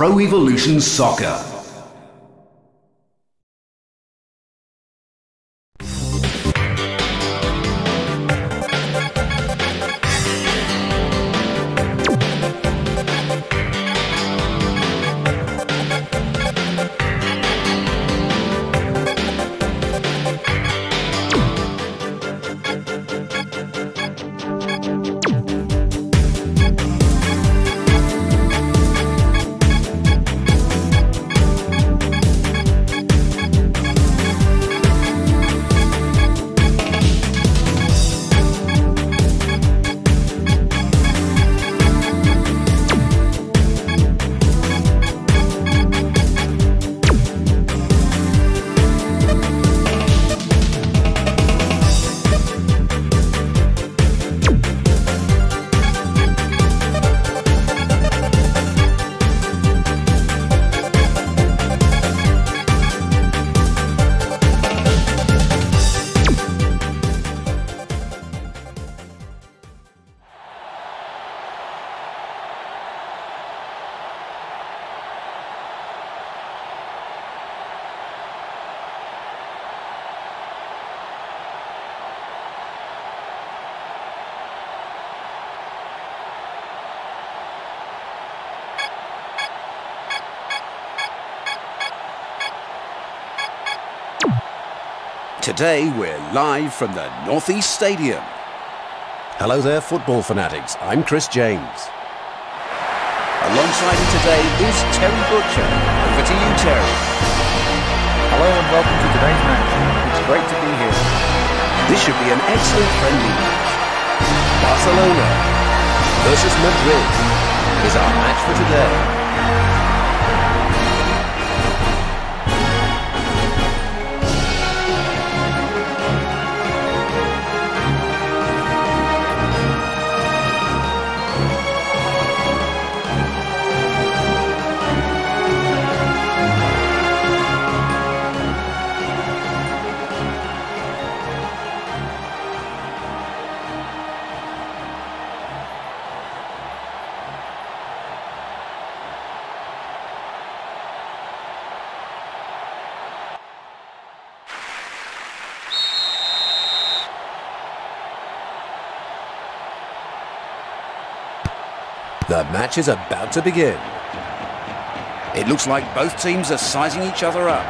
Pro Evolution Soccer. Today we're live from the Northeast Stadium. Hello there, football fanatics. I'm Chris James. Alongside me today is Terry Butcher. Over to you, Terry. Hello and welcome to today's match. It's great to be here. This should be an excellent friendly match. Barcelona versus Madrid is our match for today. The match is about to begin. It looks like both teams are sizing each other up.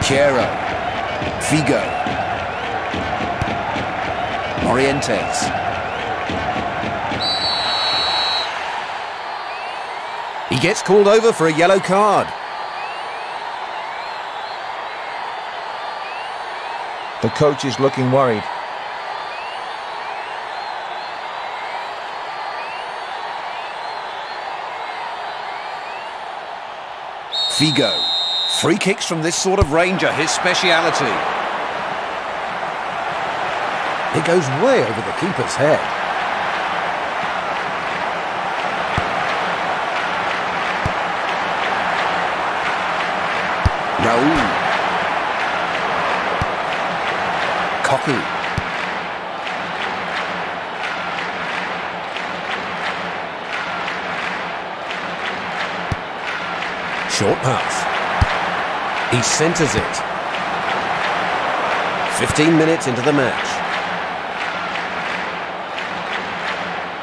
Hierro, Figo, Morientes. He gets called over for a yellow card. The coach is looking worried. Figo. Free kicks from this sort of range are his speciality. It goes way over the keeper's head. Raul. Short pass. He centres it. 15 minutes into the match.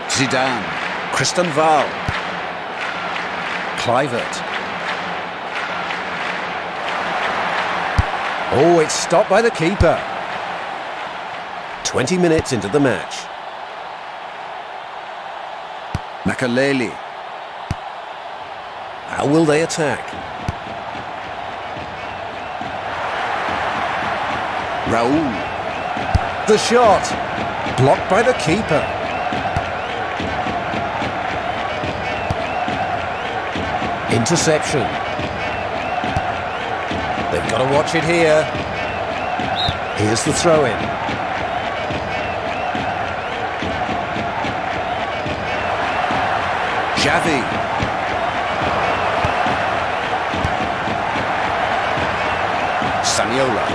Zidane. Kristen Val. Kluivert. Oh, it's stopped by the keeper. 20 minutes into the match. Makelele. How will they attack? Raul. The shot. Blocked by the keeper. Interception. They've got to watch it here. Here's the throw-in. Xavi. Saviola.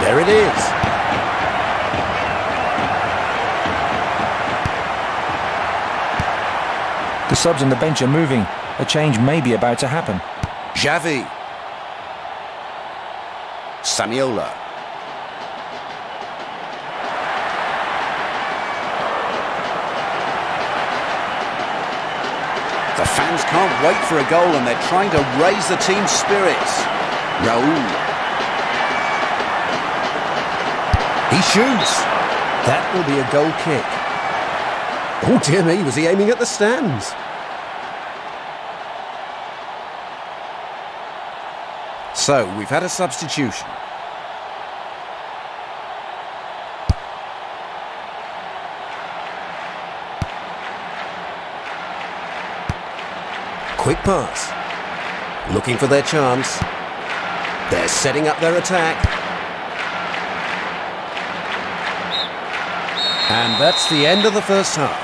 There it is. The subs on the bench are moving. A change may be about to happen. Xavi. Saviola. The fans can't wait for a goal and they're trying to raise the team's spirits. Raul. He shoots. That will be a goal kick. Oh dear me, was he aiming at the stands? So, we've had a substitution. Quick pass. Looking for their chance. They're setting up their attack. And that's the end of the first half.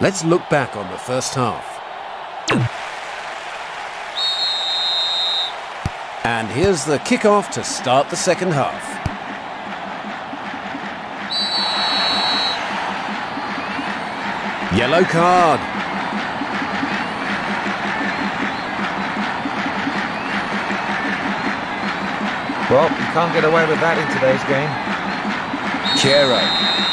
Let's look back on the first half. And here's the kickoff to start the second half. Yellow card. Well, you can't get away with that in today's game. Chero.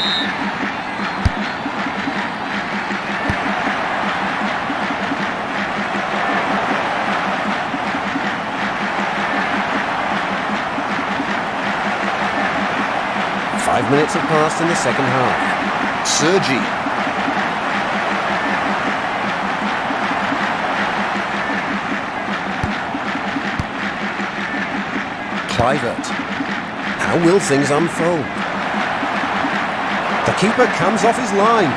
Five minutes have passed in the second half. Sergi. Kluivert. How will things unfold? The keeper comes off his line.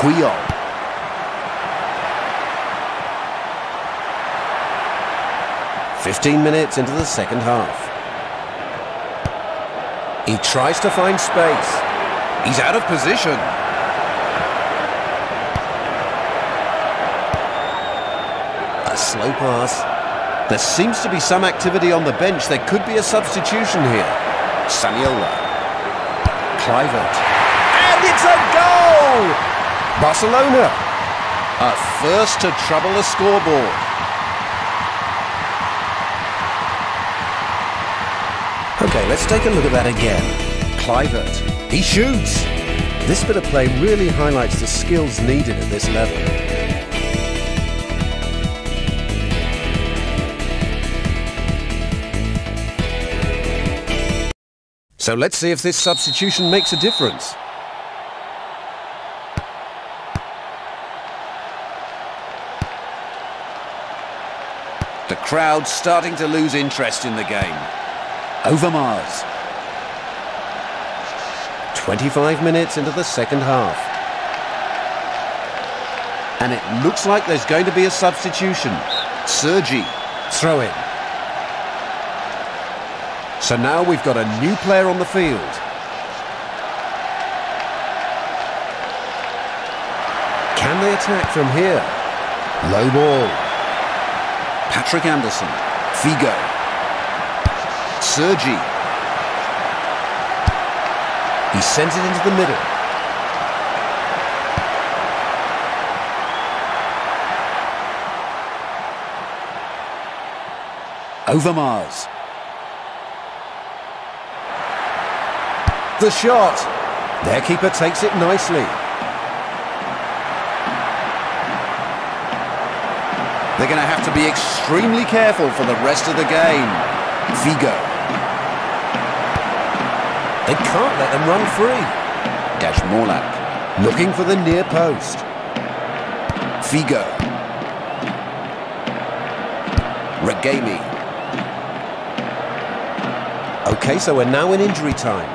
Puyol. Fifteen minutes into the second half. He tries to find space. He's out of position. A slow pass. There seems to be some activity on the bench. There could be a substitution here. Saviola. Kluivert. And it's a goal! Barcelona. A first to trouble the scoreboard. Okay, let's take a look at that again. Kluivert. He shoots. This bit of play really highlights the skills needed at this level. So let's see if this substitution makes a difference. The crowd's starting to lose interest in the game. Overmars. 25 minutes into the second half. And it looks like there's going to be a substitution. Sergi, throw in. So now we've got a new player on the field. Can they attack from here? Low ball. Patrik Andersson. Figo. Sergi. He sends it into the middle. Overmars. The shot. Their keeper takes it nicely. They're going to have to be extremely careful for the rest of the game. Figo. They can't let them run free. Dash Morlak. Looking for the near post. Figo. Regami. Okay, so we're now in injury time.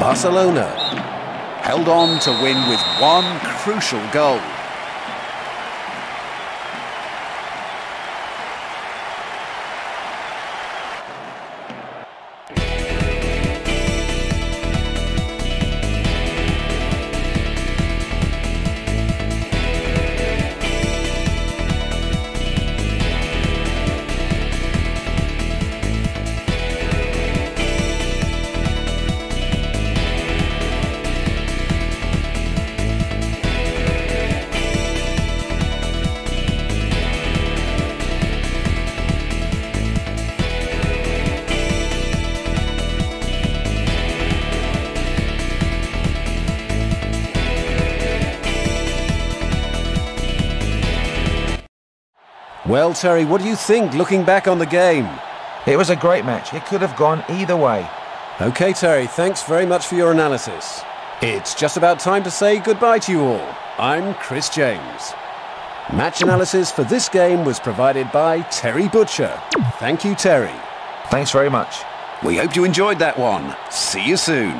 Barcelona held on to win with one crucial goal. Well, Terry, what do you think looking back on the game? It was a great match. It could have gone either way. Okay, Terry, thanks very much for your analysis. It's just about time to say goodbye to you all. I'm Chris James. Match analysis for this game was provided by Terry Butcher. Thank you, Terry. Thanks very much. We hope you enjoyed that one. See you soon.